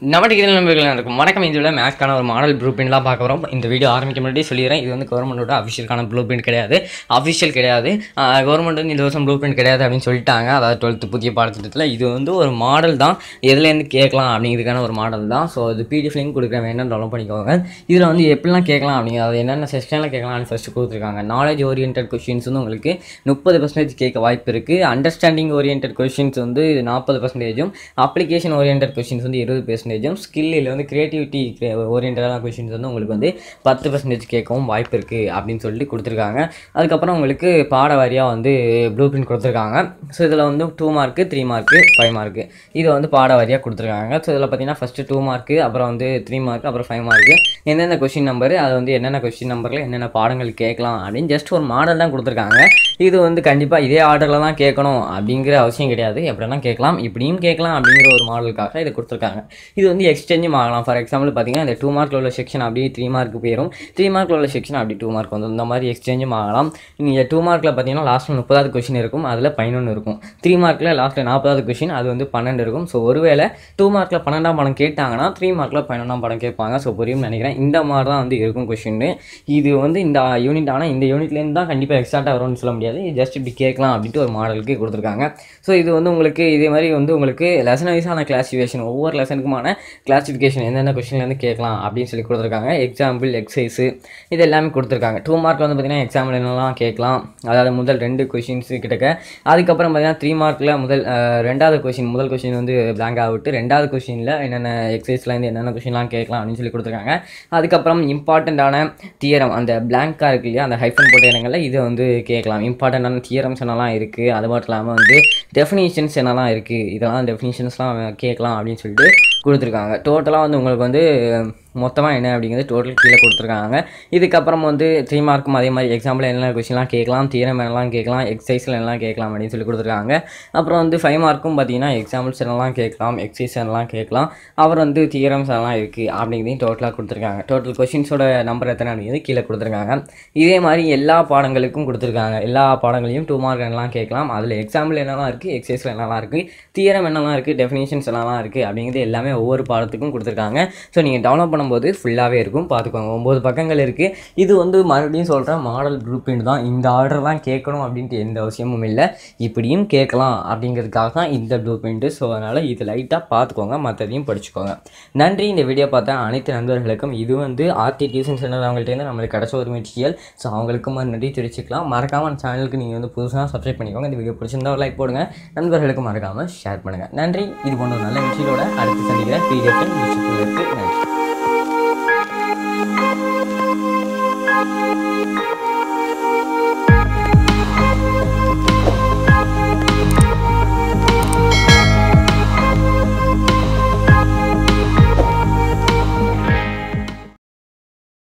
நம்ம டிகிரி இருக்கும் வணக்கம். இதில் மேக்ஸ்க்கான ஒரு மாடல் ப்ளூ பிரிண்ட்லாம் பார்க்க வரோம் இந்த வீடியோ ஆரம்பிக்க முன்னாடி சொல்லிடுறேன். இது வந்து கவர்மெண்ட்டோட அஃபிஷியலுக்கான ப்ளூ பிரிண்ட் கிடையாது. அஃபிஷியல் கிடையாது. கவர்மெண்ட் வந்து இந்த வருஷம் ப்ளூ பிரிண்ட் கிடையாது அப்படின்னு சொல்லிட்டாங்க. அதாவது டுவெல்த்து புதிய பாடத்திட்டத்தில் இது வந்து ஒரு மாடல் தான். எதுலேருந்து கேட்கலாம் அப்படிங்கிறதுக்கான ஒரு மாடல் தான். ஸோ அது பிடிஎஃப் லிங்க் கொடுக்குறேன். வேணும் டவுன்லோட் பண்ணிக்கோங்க. இதில் வந்து எப்படிலாம் கேட்கலாம் அப்படிங்கிற அதாவது என்னென்ன செஷனில் கேட்கலாம்னு ஃபஸ்ட்டு கொடுத்துருக்காங்க. நாலேஜ் ஓரியன்ட் கொஷின்ஸ் வந்து உங்களுக்கு முப்பது பர்சன்டேஜ் கேட்க வாய்ப்பு இருக்குது அண்டர்ஸ்டாண்டிங் ஓரியன்ட் கொஷின்ஸ் வந்து நாற்பது பர்சன்டேஜும் அப்ளிகேஷன் ஓரியன்ட் கொஷின்ஸ் வந்து இருபது பர்சன்டேஜும் ஸ்கில்லில் வந்து கிரியேட்டிவிட்டி ஓரியன்டான கொஷின்ஸ் வந்து உங்களுக்கு வந்து பத்து பர்சன்டேஜ் கேட்கவும் வாய்ப்பு இருக்குது அப்படின்னு சொல்லிட்டு கொடுத்துருக்காங்க. அதுக்கப்புறம் உங்களுக்கு பாட வாரியாக வந்து ப்ளூ பிரிண்ட் கொடுத்துருக்காங்க. ஸோ இதில் வந்து two mark three mark five mark இது வந்து பாட வாரியாக கொடுத்துருக்காங்க. ஸோ இதில் பார்த்தீங்கன்னா ஃபஸ்ட்டு டூ மார்க்கு அப்புறம் வந்து த்ரீ மார்க் அப்புறம் ஃபைவ் மார்க்கு எந்தெந்த கொஷின் நம்பர் அது வந்து என்னென்ன கொஷின் நம்பரில் என்னென்ன பாடங்கள் கேட்கலாம் அப்படின்னு ஜஸ்ட் ஒரு மாடல் தான் கொடுத்துருக்காங்க. இது வந்து கண்டிப்பாக இதே ஆர்டரில் தான் கேட்கணும் அப்படிங்கிற அவசியம் கிடையாது. எப்படிலாம் கேட்கலாம் இப்படியும் கேட்கலாம் அப்படிங்கிற ஒரு மாடலுக்காக இது கொடுத்துருக்காங்க. இது வந்து எக்ஸ்சேஞ்சும் ஆகலாம். ஃபார் எக்ஸாம்பிள் பார்த்தீங்கன்னா இந்த டூ மார்க்கில் உள்ள செக்ஷன் அப்படியே த்ரீ மார்க் போயிடும் த்ரீ மார்க்கில் உள்ள செக்ஷன் அப்படி டூ மார்க் வந்து இந்த மாதிரி எக்ஸ்சேஞ்சும் ஆகலாம். நீங்கள் டூ மார்க்கில் பார்த்தீங்கன்னா லாஸ்ட்டில் முப்பதாவது கொஷின் இருக்கும். அதில் பதினொன்று இருக்கும். த்ரீ மார்க்கில் லாஸ்ட்டில் நாற்பதாவது கொஷின் அது வந்து பன்னெண்டு இருக்கும். ஸோ ஒருவேளை டூ மார்க்கில் பன்னெண்டாம் படம் கேட்டாங்கன்னா த்ரீ மார்க்கில் பதினொன்றாம் படம் கேட்பாங்க. ஸோ புரியும் நினைக்கிறேன். இந்த மாதிரி தான் வந்து இருக்கும் கொஷின் இது வந்து இந்த யூனிட் ஆனால் இந்த யூனிட்லேருந்து தான் கண்டிப்பாக எக்ஸாக்டாக வரும்னு சொல்ல முடியாது. ஜஸ்ட் இப்படி கேட்கலாம் அப்படின்ட்டு ஒரு மாடலுக்கு கொடுத்துருக்காங்க. ஸோ இது வந்து உங்களுக்கு இதே மாதிரி வந்து உங்களுக்கு லெசன் வைஸான கிளாசிஃபிகேஷன் ஒவ்வொரு லெசனுக்குமான கிளாசிஃபிகேஷன் என்னென்ன கொஷின்லேருந்து கேட்கலாம் அப்படின்னு சொல்லி கொடுத்துருக்காங்க. எக்ஸாம்பிள் எக்ஸசைஸு இது எல்லாமே கொடுத்துருக்காங்க. டூ மார்க்கில் வந்து பார்த்தீங்கன்னா எக்ஸாம்பிள் என்னெல்லாம் கேட்கலாம். அதாவது முதல் ரெண்டு கொஷின்ஸு கிட்டக்க. அதுக்கப்புறம் பார்த்திங்கன்னா த்ரீ மார்க்கில் முதல் ரெண்டாவது கொஷின் முதல் கொஷின் வந்து பிளாங்க் ஆகிட்டு ரெண்டாவது கொஷினில் என்னென்ன எக்ஸசைஸ்லேருந்து என்னென்ன கொஷின்லாம் கேட்கலாம் அப்படின்னு சொல்லி கொடுத்துருக்காங்க. அதுக்கப்புறம் இம்பார்ட்டண்ட்டான தியரம் அந்த பிளாங்காக இருக்கு இல்லையா அந்த ஹைஃபன் போட்ட இடங்களில் இதை வந்து கேட்கலாம். இம்பார்ட்டண்ட்டான தியரம்ஸ் என்னெல்லாம் இருக்குது அது மட்டும் இல்லாமல் வந்து டெஃபினேஷன்ஸ் என்னெல்லாம் இருக்குது இதெல்லாம் டெஃபினேஷன்ஸ்லாம் கேட்கலாம் அப்படின்னு சொல்லிட்டு கொடுத்துருக்காங்க. டோட்டலாக வந்து உங்களுக்கு வந்து மொத்தமாக என்ன அப்படிங்கிறது டோட்டல் கீழே கொடுத்துருக்காங்க. இதுக்கப்புறம் வந்து த்ரீ மார்க்கும் அதே மாதிரி எக்ஸாம்பிள் என்னென்ன கொஸ்டின்லாம் கேட்கலாம் தீரம் என்னெல்லாம் கேட்கலாம் எக்ஸசைஸில் என்னெல்லாம் கேட்கலாம் அப்படின்னு சொல்லி கொடுத்துருக்காங்க. அப்புறம் வந்து ஃபைவ் மார்க்கும் பார்த்தீங்கன்னா எக்ஸாம்பிள்ஸ் என்னெல்லாம் கேட்கலாம் எக்ஸசைஸ் எல்லாம் கேட்கலாம் அப்புறம் வந்து தியரம்ஸ் எல்லாம் இருக்குது அப்படிங்கிறதையும் டோட்டலாக கொடுத்துருக்காங்க. டோட்டல் கொஷின்ஸோட நம்பர் எத்தனை அப்படிங்கிறது கீழே கொடுத்துருக்காங்க. இதே மாதிரி எல்லா பாடங்களுக்கும் கொடுத்துருக்காங்க. எல்லா பாடங்களையும் டூ மார்க் என்னெல்லாம் கேட்கலாம் அதில் எக்ஸாம்பிள் என்னெல்லாம் இருக்குது எக்ஸசைஸில் என்னெல்லாம் இருக்குது தியரம் என்னெல்லாம் இருக்குது டெஃபினேஷன்ஸ் என்னெல்லாம் இருக்குது அப்படிங்கிறது எல்லாமே ஒவ்வொரு பாடத்துக்கும் கொடுத்துருக்காங்க. ஸோ நீங்கள் டவுன்லோட் போது ஃபுல்லாகவே இருக்கும். பார்த்துக்கோங்க. ஒம்பது பக்கங்கள் இருக்குது இது வந்து மறுபடியும் சொல்கிறேன் மாடல் குரூப்பின் தான். இந்த ஆர்டர் தான் கேட்கணும் அப்படின்ட்டு எந்த அவசியமும் இல்லை. இப்படியும் கேட்கலாம் அப்படிங்கிறதுக்காக தான் இந்த ப்ளூ பிரிண்ட்டு ஸோ அதனால் இது லைட்டாக பார்த்துக்கோங்க. மற்றதையும் படிச்சுக்கோங்க. நன்றி. இந்த வீடியோ பார்த்த அனைத்து நண்பர்களுக்கும். இது வந்து ஆர்டி டியூஷன் சென்டர் அவங்கள்ட்டேருந்து நம்மளுக்கு கிடச்ச ஒரு மெட்டீரியல் ஸோ அவங்களுக்கும் நன்றி தெரிவிச்சுக்கலாம். மறக்காமல் சேனலுக்கு நீங்கள் வந்து புதுசாக சப்ஸ்கிரைப் பண்ணிக்கோங்க. இந்த வீடியோ பிடிச்சிருந்தா ஒரு லைக் போடுங்க. நண்பர்களுக்கு மறக்காமல் ஷேர் பண்ணுங்கள் நன்றி. இது போன்ற நல்ல விஷயத்தோட அடுத்து சந்திக்கிறேன். பிடிஎஃப் நன்றி. Thank you.